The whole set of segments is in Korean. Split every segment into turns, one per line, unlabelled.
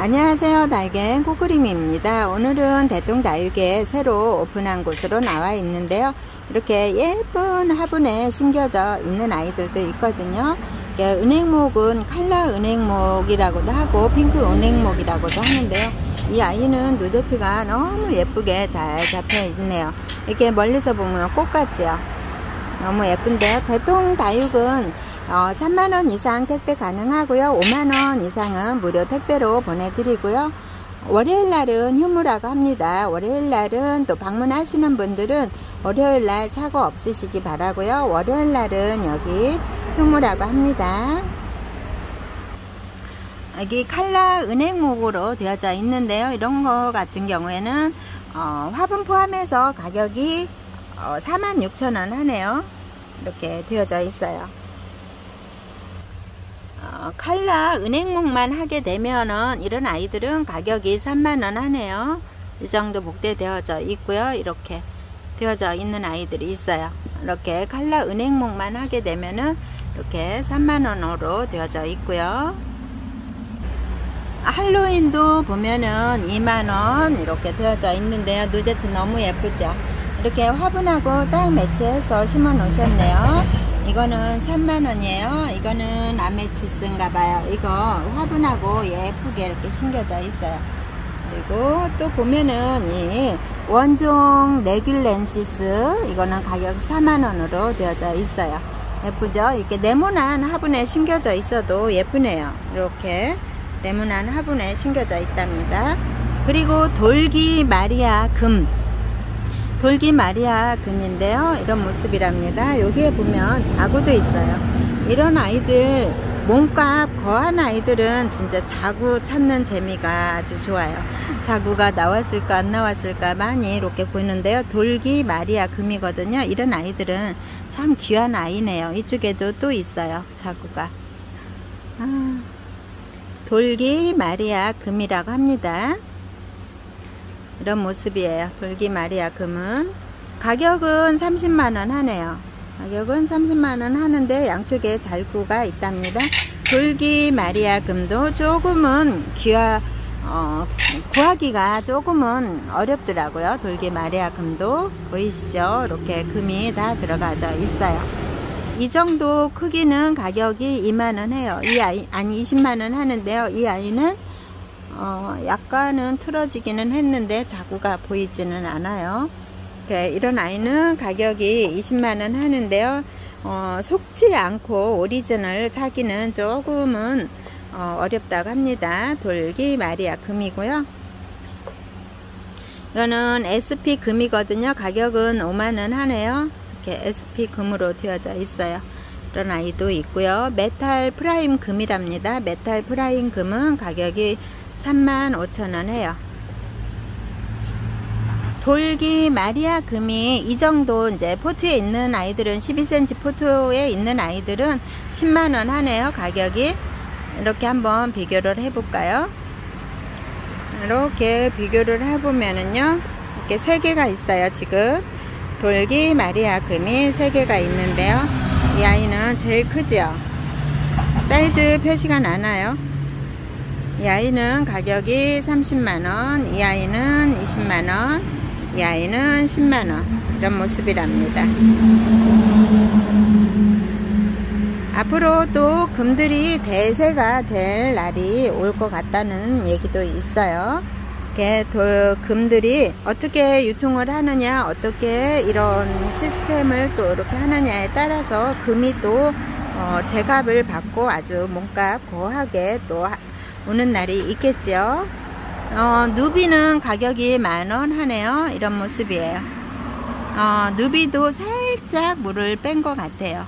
안녕하세요. 달갱 코그림입니다. 오늘은 대통다육에 새로 오픈한 곳으로 나와 있는데요. 이렇게 예쁜 화분에 심겨져 있는 아이들도 있거든요. 은행목은 칼라 은행목이라고도 하고 핑크 은행목이라고도 하는데요. 이 아이는 노제트가 너무 예쁘게 잘 잡혀 있네요. 이렇게 멀리서 보면 꽃같지요. 너무 예쁜데요. 대통 다육은 어, 3만원 이상 택배 가능하고요. 5만원 이상은 무료 택배로 보내드리고요. 월요일날은 휴무라고 합니다. 월요일날은 또 방문하시는 분들은 월요일날 차고 없으시기 바라고요. 월요일날은 여기 휴무라고 합니다. 여기 칼라 은행목으로 되어져 있는데요. 이런 거 같은 경우에는 어, 화분 포함해서 가격이 어, 46,000원 하네요. 이렇게 되어져 있어요 어, 칼라 은행목만 하게 되면은 이런 아이들은 가격이 3만원 하네요. 이 정도 복대되어져 있고요. 이렇게 되어져 있는 아이들이 있어요. 이렇게 칼라 은행목만 하게 되면은 이렇게 3만원으로 되어져 있고요. 할로윈도 보면은 2만원 이렇게 되어져 있는데요. 누제트 너무 예쁘죠? 이렇게 화분하고 딱 매치해서 심어 놓으셨네요 이거는 3만원이에요. 이거는 아메치스인가봐요. 이거 화분하고 예쁘게 이렇게 심겨져 있어요. 그리고 또 보면은 이 원종 레귤렌시스 이거는 가격 4만원으로 되어져 있어요. 예쁘죠? 이렇게 네모난 화분에 심겨져 있어도 예쁘네요. 이렇게 네모난 화분에 심겨져 있답니다. 그리고 돌기 마리아 금 돌기 마리아 금인데요. 이런 모습이랍니다. 여기에 보면 자구도 있어요. 이런 아이들 몸값 거한 아이들은 진짜 자구 찾는 재미가 아주 좋아요. 자구가 나왔을까 안 나왔을까 많이 이렇게 보이는데요. 돌기 마리아 금이거든요. 이런 아이들은 참 귀한 아이네요. 이쪽에도 또 있어요 자구가. 아, 돌기 마리아 금이라고 합니다 이런 모습이에요. 돌기 마리아 금은 가격은 30만원 하네요. 가격은 30만원 하는데 양쪽에 잘구가 있답니다. 돌기 마리아 금도 조금은 귀하 어, 구하기가 조금은 어렵더라고요. 돌기 마리아 금도. 보이시죠? 이렇게 금이 다 들어가져 있어요. 이 정도 크기는 가격이 2만원 해요. 이 아이 아니 20만원 하는데요. 이 아이는 어, 약간은 틀어지기는 했는데 자구가 보이지는 않아요. 네, 이런 아이는 가격이 20만원 하는데요. 어, 속지 않고 오리진을 사기는 조금은 어, 렵다고 합니다. 돌기 마리아 금이고요. 이거는 SP 금이거든요. 가격은 5만원 하네요. 이렇게 SP 금으로 되어져 있어요. 이런 아이도 있고요. 메탈 프라임 금이랍니다. 메탈 프라임 금은 가격이 3만 5천원 해요. 돌기 마리아 금이 이 정도 이제 포트에 있는 아이들은 12cm 포트에 있는 아이들은 10만원 하네요 가격이. 이렇게 한번 비교를 해 볼까요? 이렇게 비교를 해보면은요 이렇게 세 개가 있어요 지금. 돌기 마리아 금이 세 개가 있는데요. 이 아이는 제일 크지요. 사이즈 표시가 나나요 이 아이는 가격이 30만원 이 아이는 20만원 이 아이는 10만원. 이런 모습이랍니다. 앞으로 또 금들이 대세가 될 날이 올 것 같다는 얘기도 있어요. 금들이 어떻게 유통을 하느냐 어떻게 이런 시스템을 또 이렇게 하느냐에 따라서 금이 또 어, 제값을 받고 아주 몸값 고하게 또 오는 날이 있겠지요. 어, 누비는 가격이 만원 하네요. 이런 모습이에요. 어, 누비도 살짝 물을 뺀 것 같아요.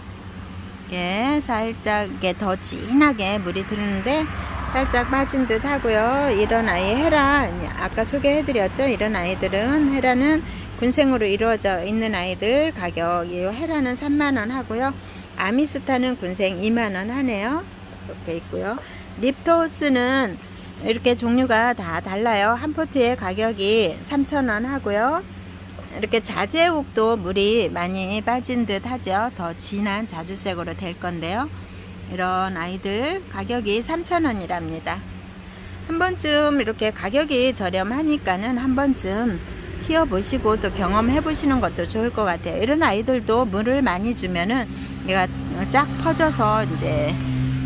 예, 살짝 더 진하게 물이 드는데 살짝 빠진 듯 하고요. 이런 아이 헤라 아까 소개해 드렸죠. 이런 아이들은 헤라는 군생으로 이루어져 있는 아이들 가격 이 헤라는 3만원 하고요. 아미스타는 군생 2만원 하네요. 이렇게 있고요. 립토스는 이렇게 종류가 다 달라요. 한 포트의 가격이 3,000원 하고요. 이렇게 자재욱도 물이 많이 빠진 듯 하죠. 더 진한 자주색으로 될 건데요. 이런 아이들 가격이 3,000원이랍니다. 한 번쯤 이렇게 가격이 저렴하니까는 한 번쯤 키워보시고 또 경험해 보시는 것도 좋을 것 같아요. 이런 아이들도 물을 많이 주면은 얘가 쫙 퍼져서 이제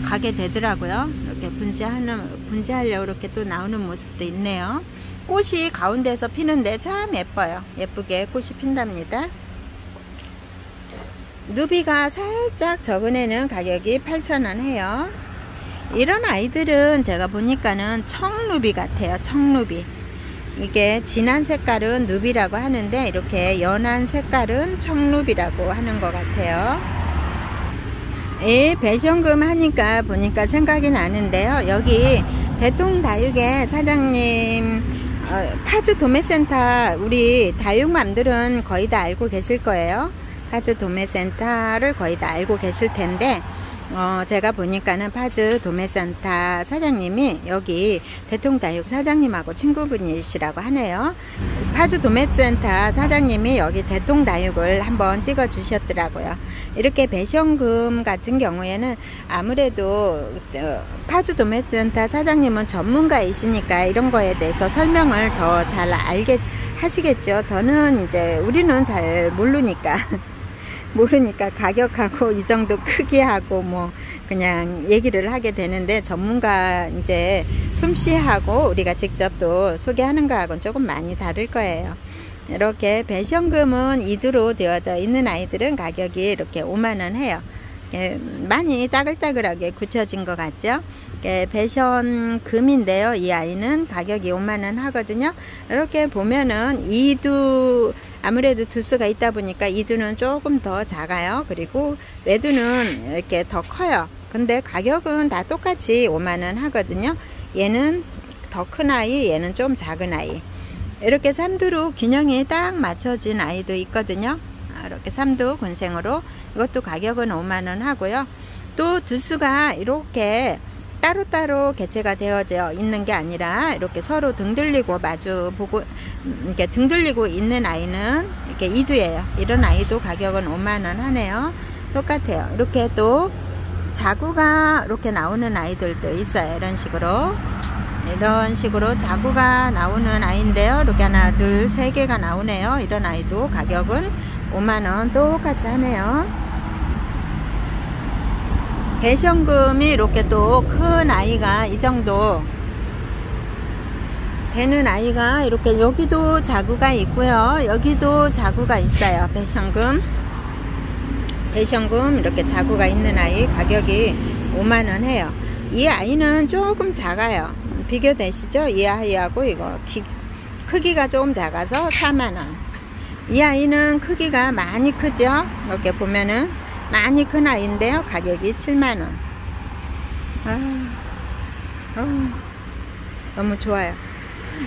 가게 되더라고요. 이렇게 분지하는 분지하려고 이렇게 또 나오는 모습도 있네요. 꽃이 가운데서 피는데 참 예뻐요. 예쁘게 꽃이 핀답니다. 누비가 살짝 적은 애는 가격이 8,000원 해요. 이런 아이들은 제가 보니까는 청루비 같아요. 청루비. 이게 진한 색깔은 누비라고 하는데 이렇게 연한 색깔은 청루비라고 하는 것 같아요. 이 배션금 하니까 보니까 생각이 나는데요. 여기 대통 다육의 사장님 어, 파주 도매센터 우리 다육맘들은 거의 다 알고 계실 거예요. 파주 도매센터를 거의 다 알고 계실 텐데 어, 제가 보니까는 파주 도매센터 사장님이 여기 대통다육 사장님하고 친구분이시라고 하네요. 파주 도매센터 사장님이 여기 대통다육을 한번 찍어 주셨더라고요. 이렇게 배션금 같은 경우에는 아무래도 어, 파주 도매센터 사장님은 전문가이시니까 이런 거에 대해서 설명을 더 잘 알게 하시겠죠. 저는 이제 우리는 잘 모르니까 모르니까 가격하고 이 정도 크기하고 뭐 그냥 얘기를 하게 되는데 전문가 이제 솜씨하고 우리가 직접 또 소개하는 거하고는 조금 많이 다를 거예요. 이렇게 배션금은 이두로 되어져 있는 아이들은 가격이 이렇게 5만원 해요. 많이 따글따글하게 굳혀진 것 같죠? 배션 금인데요. 이 아이는 가격이 5만원 하거든요. 이렇게 보면은 이두 아무래도 두수가 있다 보니까 이두는 조금 더 작아요. 그리고 외두는 이렇게 더 커요. 근데 가격은 다 똑같이 5만원 하거든요. 얘는 더 큰 아이, 얘는 좀 작은 아이. 이렇게 삼두로 균형이 딱 맞춰진 아이도 있거든요. 이렇게 삼두 군생으로 이것도 가격은 5만원 하고요. 또 두수가 이렇게 따로따로 개체가 되어져 있는 게 아니라 이렇게 서로 등 들리고 마주 보고 이렇게 등 들리고 있는 아이는 이렇게 이두예요. 이런 아이도 가격은 5만원 하네요. 똑같아요. 이렇게 또 자구가 이렇게 나오는 아이들도 있어요. 이런 식으로 이런 식으로 자구가 나오는 아이인데요. 이렇게 하나, 둘, 세 개가 나오네요. 이런 아이도 가격은 5만원 똑같이 하네요. 배션금이 이렇게 또 큰 아이가 이 정도 되는 아이가 이렇게 여기도 자구가 있고요. 여기도 자구가 있어요. 배션금. 배션금 이렇게 자구가 있는 아이 가격이 5만원 해요. 이 아이는 조금 작아요. 비교되시죠? 이 아이하고 이거 기, 크기가 조금 작아서 4만원. 이 아이는 크기가 많이 크죠? 이렇게 보면은 많이 큰 아이인데요. 가격이 7만원. 아, 어, 너무 좋아요.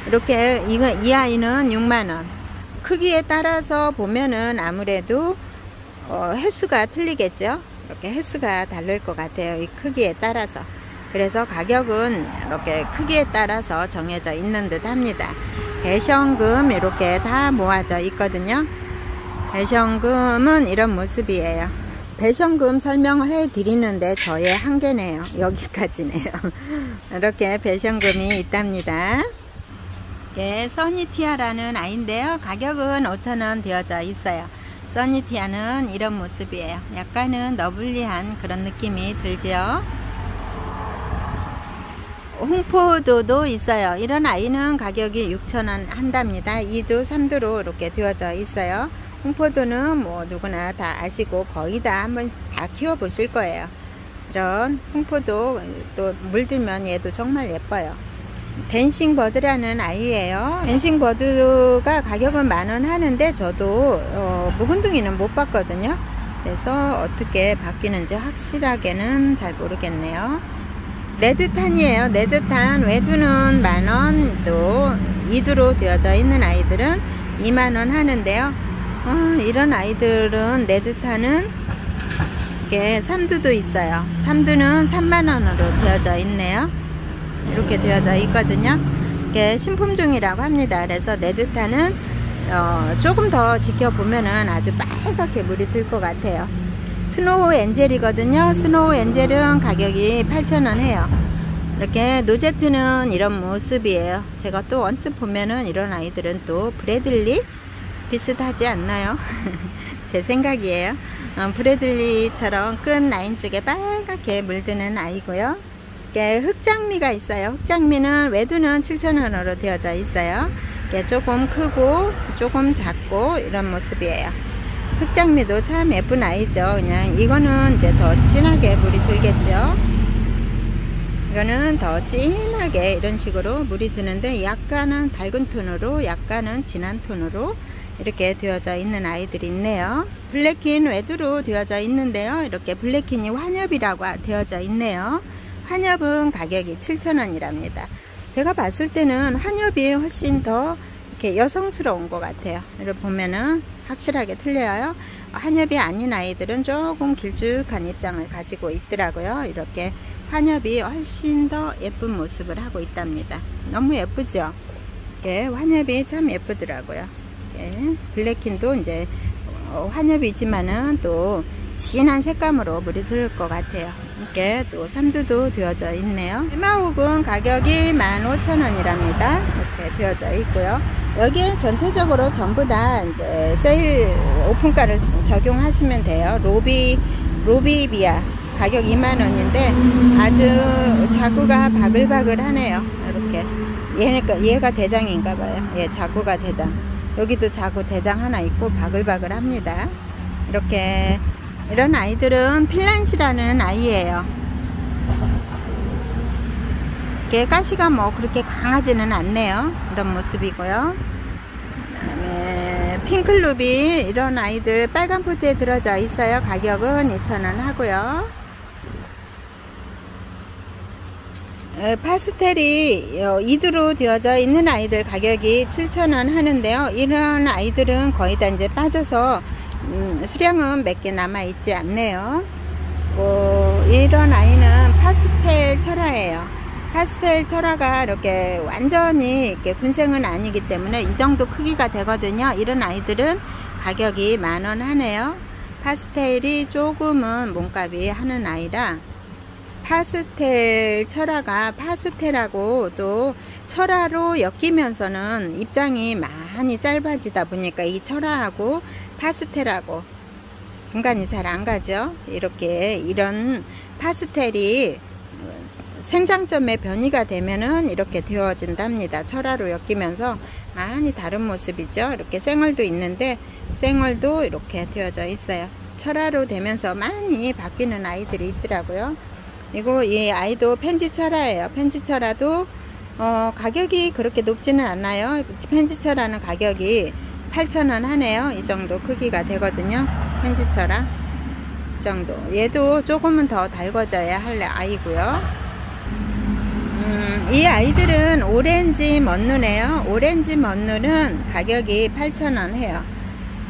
이렇게 이거, 이 아이는 6만원. 크기에 따라서 보면은 아무래도 어, 횟수가 틀리겠죠. 이렇게 횟수가 다를 것 같아요. 이 크기에 따라서. 그래서 가격은 이렇게 크기에 따라서 정해져 있는 듯 합니다. 배션금 이렇게 다 모아져 있거든요. 배션금은 이런 모습이에요. 배션금 설명을 해 드리는데 저의 한계네요. 여기까지네요. 이렇게 배션금이 있답니다. 예, 써니티아라는 아이인데요. 가격은 5천원 되어져 있어요. 써니티아는 이런 모습이에요. 약간은 너블리한 그런 느낌이 들지요. 홍포도도 있어요. 이런 아이는 가격이 6천원 한답니다. 2도 3도로 이렇게 되어져 있어요 홍포도는 뭐 누구나 다 아시고 거의 다 한번 다 키워 보실 거예요. 이런 홍포도 또 물들면 얘도 정말 예뻐요. 댄싱 버드라는 아이예요. 댄싱 버드가 가격은 만원 하는데 저도 어, 묵은둥이는 못 봤거든요. 그래서 어떻게 바뀌는지 확실하게는 잘 모르겠네요. 레드탄이에요. 레드탄 외두는 만원 또 이두로 되어져 있는 아이들은 2만원 하는데요 어, 이런 아이들은 레드탄은 이게 삼두도 있어요. 삼두는 3만원으로 되어져 있네요. 이렇게 되어져 있거든요. 이게 신품종이라고 합니다. 그래서 레드탄은 어, 조금 더 지켜보면은 아주 빨갛게 물이 들 것 같아요. 스노우 엔젤이거든요. 스노우 엔젤은 가격이 8,000원 해요. 이렇게 로제트는 이런 모습이에요. 제가 또 언뜻 보면은 이런 아이들은 또 브래들리 비슷하지 않나요? 제 생각이에요. 어, 브래들리처럼 끈 라인 쪽에 빨갛게 물드는 아이고요. 이게 흑장미가 있어요. 흑장미는 외두는 7,000원으로 되어져 있어요. 이게 조금 크고 조금 작고 이런 모습이에요. 흑장미도 참 예쁜 아이죠. 그냥 이거는 이제 더 진하게 물이 들겠죠. 이거는 더 진하게 이런 식으로 물이 드는데 약간은 밝은 톤으로 약간은 진한 톤으로 이렇게 되어져 있는 아이들이 있네요. 블랙킨 외두로 되어져 있는데요. 이렇게 블랙킨이 환엽이라고 되어져 있네요. 환엽은 가격이 7,000원이랍니다. 제가 봤을 때는 환엽이 훨씬 더 이렇게 여성스러운 것 같아요. 이렇게 보면은 확실하게 틀려요. 환엽이 아닌 아이들은 조금 길쭉한 입장을 가지고 있더라고요. 이렇게 환엽이 훨씬 더 예쁜 모습을 하고 있답니다. 너무 예쁘죠? 예, 환엽이 참 예쁘더라고요. 예, 블랙킨도 이제 어, 환엽이지만은 또 진한 색감으로 물이 들을 것 같아요. 이렇게 또 삼두도 되어져 있네요. 해마옥은 가격이 15,000원이랍니다. 이렇게 되어져 있고요. 여기에 전체적으로 전부 다 이제 세일 오픈가를 적용하시면 돼요. 로비, 로비비아 가격 2만원인데 아주 자구가 바글바글 하네요 이렇게 얘가, 얘가 대장인가 봐요 예, 자구가 대장 여기도 자구 대장 하나 있고 바글바글 합니다. 이렇게 이런 아이들은 필란시라는 아이예요. 이게 가시가 뭐 그렇게 강하지는 않네요. 이런 모습이고요. 그다음에 핑클루비 이런 아이들 빨간 포트에 들어져 있어요. 가격은 2,000원 하고요 파스텔이 어, 이두로 되어져 있는 아이들 가격이 7,000원 하는데요. 이런 아이들은 거의 다 이제 빠져서 음, 수량은 몇 개 남아 있지 않네요. 어, 이런 아이는 파스텔 철화예요. 파스텔 철화가 이렇게 완전히 이렇게 군생은 아니기 때문에 이 정도 크기가 되거든요. 이런 아이들은 가격이 만 원 하네요. 파스텔이 조금은 몸값이 하는 아이라 파스텔 철화가 파스텔하고 또 철화로 엮이면서는 입장이 많이 짧아지다 보니까 이 철화하고 파스텔하고 분간이 잘 안 가죠? 이렇게 이런 파스텔이 생장점의 변이가 되면은 이렇게 되어진답니다. 철화로 엮이면서 많이 다른 모습이죠? 이렇게 생얼도 있는데 생얼도 이렇게 되어져 있어요. 철화로 되면서 많이 바뀌는 아이들이 있더라고요 그리고 이 아이도 펜지철화예요. 펜지철화도 어, 가격이 그렇게 높지는 않아요. 펜지철화는 가격이 8,000원 하네요. 이 정도 크기가 되거든요. 펜지철화 이 정도. 얘도 조금은 더 달궈져야 할 아이고요. 음, 이 아이들은 오렌지 먼누네요. 오렌지 먼누는 가격이 8,000원 해요.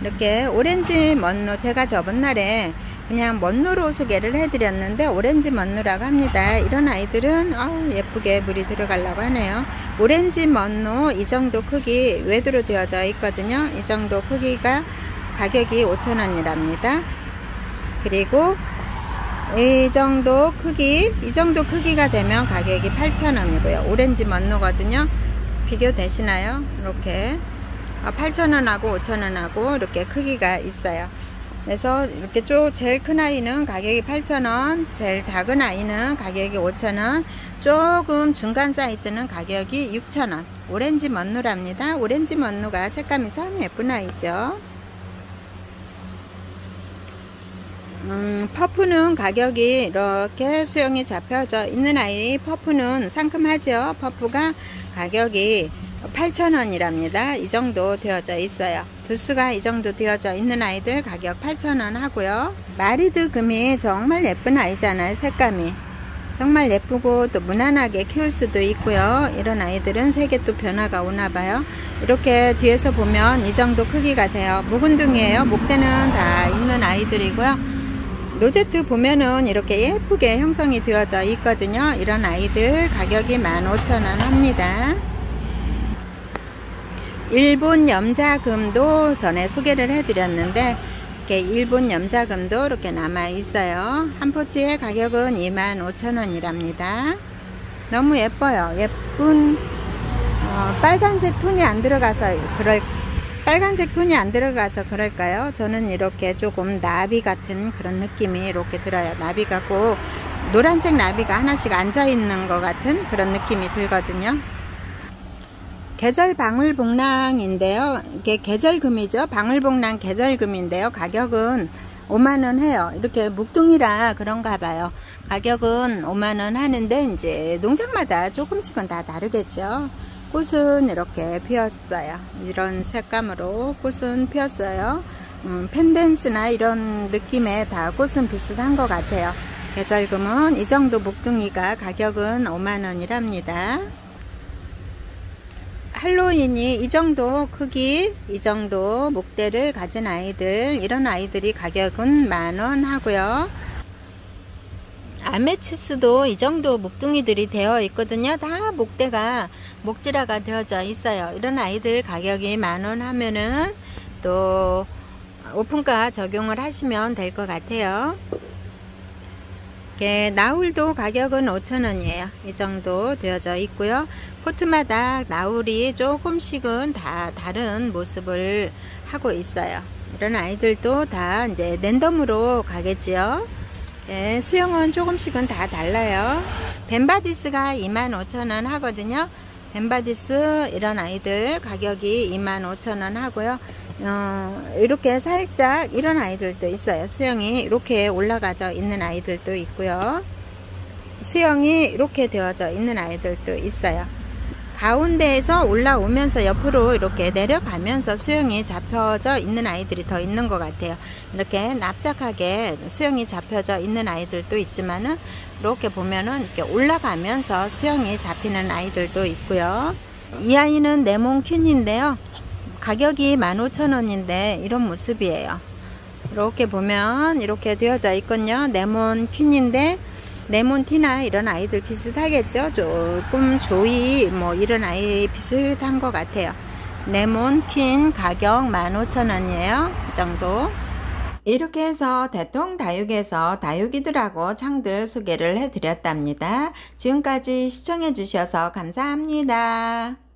이렇게 오렌지 먼누 제가 저번 날에 그냥 먼누로 소개를 해드렸는데 오렌지 먼누라고 합니다. 이런 아이들은 어, 예쁘게 물이 들어가려고 하네요. 오렌지 먼누 이 정도 크기 외두로 되어져 있거든요. 이 정도 크기가 가격이 5천원이랍니다. 그리고 이 정도 크기 이 정도 크기가 되면 가격이 8천원이고요. 오렌지 먼누거든요. 비교되시나요? 이렇게 8천원하고 아, 5천원하고 이렇게 크기가 있어요. 그래서 이렇게 쭉 제일 큰 아이는 가격이 8,000원 제일 작은 아이는 가격이 5,000원 조금 중간 사이즈는 가격이 6,000원. 오렌지 먼누랍니다. 오렌지 먼누가 색감이 참 예쁜 아이죠. 음, 퍼프는 가격이 이렇게 수영이 잡혀져 있는 아이 퍼프는 상큼하죠. 퍼프가 가격이 8,000원이랍니다. 이 정도 되어져 있어요. 두수가 이 정도 되어져 있는 아이들 가격 8,000원 하고요. 마리드 금이 정말 예쁜 아이잖아요. 색감이. 정말 예쁘고 또 무난하게 키울 수도 있고요. 이런 아이들은 색에 또 변화가 오나 봐요. 이렇게 뒤에서 보면 이 정도 크기가 돼요. 묵은둥이에요. 목대는 다 있는 아이들이고요. 노제트 보면은 이렇게 예쁘게 형성이 되어져 있거든요. 이런 아이들 가격이 15,000원 합니다. 일본 염자금도 전에 소개를 해드렸는데 이렇게 일본 염자금도 이렇게 남아 있어요. 한 포트의 가격은 25,000원이랍니다. 너무 예뻐요. 예쁜 어, 빨간색 톤이 안 들어가서 그럴 빨간색 톤이 안 들어가서 그럴까요? 저는 이렇게 조금 나비 같은 그런 느낌이 이렇게 들어요. 나비 같고 노란색 나비가 하나씩 앉아 있는 것 같은 그런 느낌이 들거든요. 계절 방울복랑인데요. 이게 계절금이죠. 방울복랑 계절금인데요. 가격은 5만원 해요. 이렇게 묵둥이라 그런가 봐요. 가격은 5만원 하는데 이제 농장마다 조금씩은 다 다르겠죠. 꽃은 이렇게 피었어요. 이런 색감으로 꽃은 피었어요. 음, 펜댄스나 이런 느낌의 다 꽃은 비슷한 것 같아요. 계절금은 이 정도 묵둥이가 가격은 5만원이랍니다. 할로윈이 이 정도 크기, 이 정도 목대를 가진 아이들, 이런 아이들이 가격은 만원 하고요. 아메치스도 이 정도 목둥이들이 되어 있거든요. 다 목대가 목질화가 되어져 있어요. 이런 아이들 가격이 만원 하면은 또 오픈가 적용을 하시면 될 것 같아요. 이렇게 나울도 가격은 5천원이에요. 이 정도 되어져 있고요. 포트마다 라울이 조금씩은 다 다른 모습을 하고 있어요. 이런 아이들도 다 이제 랜덤으로 가겠지요. 예, 수형은 조금씩은 다 달라요. 벤바디스가 25,000원 하거든요. 벤바디스 이런 아이들 가격이 25,000원 하고요. 어, 이렇게 살짝 이런 아이들도 있어요. 수형이 이렇게 올라가져 있는 아이들도 있고요. 수영이 이렇게 되어져 있는 아이들도 있어요. 가운데에서 올라오면서 옆으로 이렇게 내려가면서 수영이 잡혀져 있는 아이들이 더 있는 것 같아요. 이렇게 납작하게 수영이 잡혀져 있는 아이들도 있지만은 이렇게 보면은 이렇게 올라가면서 수영이 잡히는 아이들도 있고요. 이 아이는 네몬 퀸인데요. 가격이 15,000원인데 이런 모습이에요. 이렇게 보면 이렇게 되어져 있거든요. 네몬 퀸인데 레몬티나 이런 아이들 비슷하겠죠? 조금 조이 뭐 이런 아이 비슷한 것 같아요. 레몬 퀸 가격 15,000원이에요. 이 정도. 이렇게 해서 대통 다육에서 다육이들하고 창들 소개를 해드렸답니다. 지금까지 시청해 주셔서 감사합니다